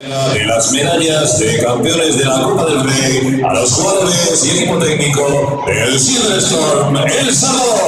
de las medallas de campeones de la Copa del Rey a los jugadores y equipo técnico del Silver Storm El Salvador.